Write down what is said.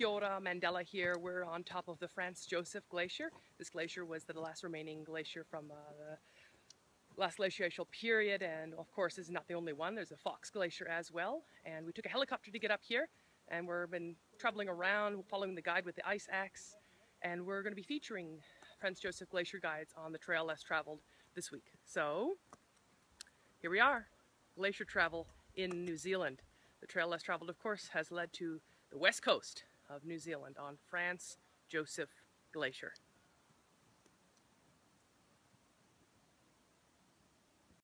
Kia ora, Mandela here. We're on top of the Franz Josef Glacier. This glacier was the last remaining glacier from uh, the last glacial period and of course is not the only one. There's a Fox Glacier as well and we took a helicopter to get up here and we've been traveling around following the guide with the ice axe and we're going to be featuring Franz Josef Glacier guides on the trail less traveled this week. So here we are, glacier travel in New Zealand. The trail less traveled of course has led to the west coast of New Zealand on Franz Josef Glacier.